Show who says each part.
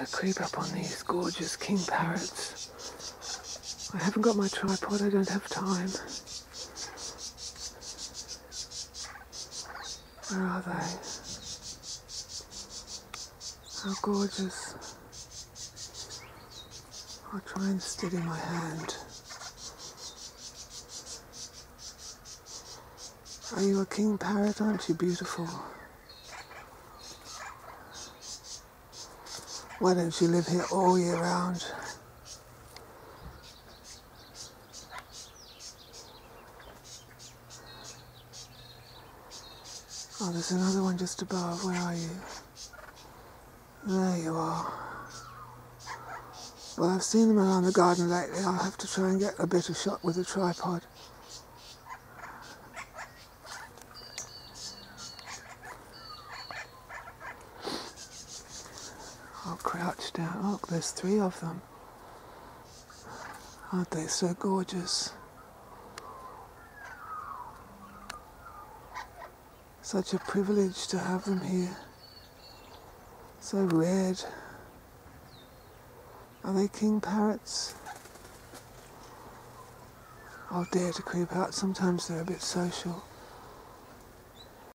Speaker 1: to creep up on these gorgeous king parrots. I haven't got my tripod, I don't have time. Where are they? How gorgeous. I'll try and steady my hand. Are you a king parrot? Aren't you beautiful? Why don't you live here all year round? Oh, there's another one just above. Where are you? There you are. Well, I've seen them around the garden lately. I'll have to try and get a better shot with a tripod. I'll crouch down. Look, there's three of them. Aren't they so gorgeous? Such a privilege to have them here. So red. Are they king parrots? I'll dare to creep out. Sometimes they're a bit social.